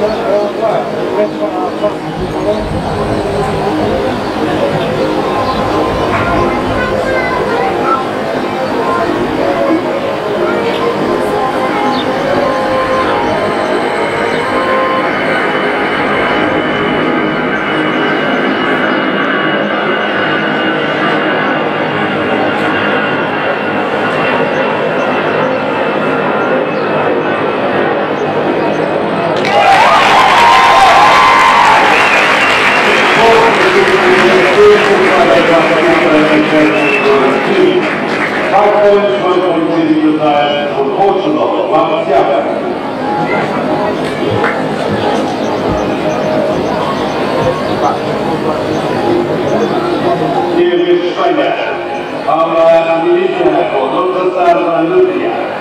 Thank you. Continue to die from Portugal, Marcial. David Schreiner, our military for Dr. Sarah Lucia.